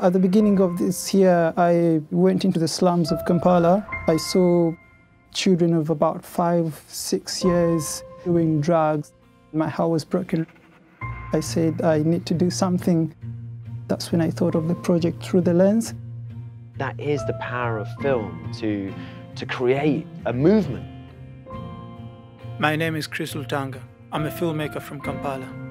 At the beginning of this year, I went into the slums of Kampala. I saw children of about five, six years doing drugs. My heart was broken. I said, I need to do something. That's when I thought of the project Through the Lens. That is the power of film to, to create a movement. My name is Chris Lutanga. I'm a filmmaker from Kampala.